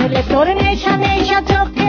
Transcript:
Reflektoren neşe neşe çok